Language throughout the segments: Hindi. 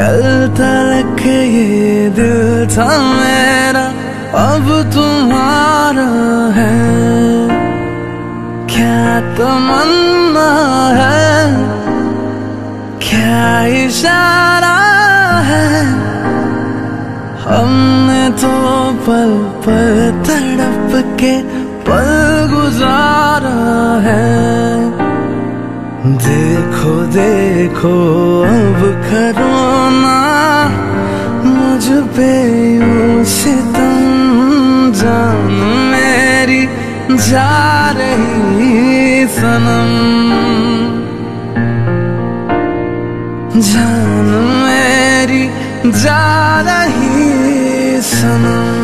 ये दिल था मेरा, अब तुम्हारा है। क्या तमन्ना है? क्या इशारा है? हमने तो पल पल तड़प के पल गुजारा देखो देखो अब करो ना मुझ पे यूँ सितम जान मेरी जा रही सनम। जान मेरी जा रही सनम।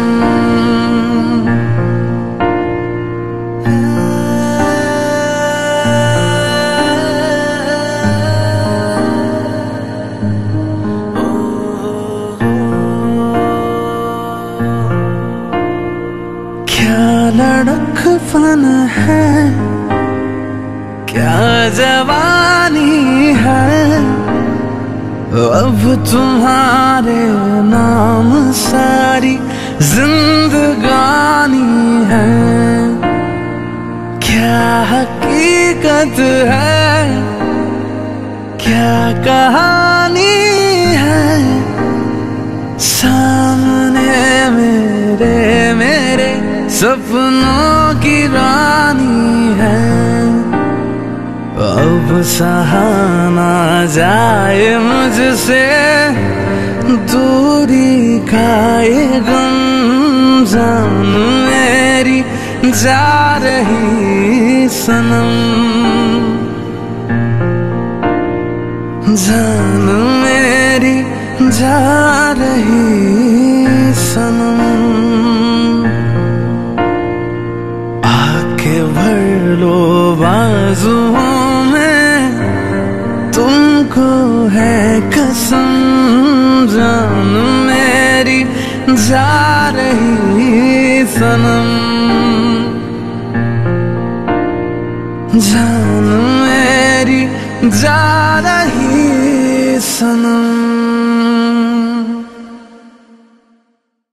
क्या लड़कपन है। क्या जवानी है? अब तुम्हारे नाम सारी जिंदगानी है। क्या हकीकत है? क्या कहानी सपनों की रानी है। अब सहाना जाए मुझसे, दूरी खाए गम जान मेरी जा रही सनम। जान मेरी जा तुमको है कसम जान मेरी जा रही सनम। जान मेरी जा रही सनम।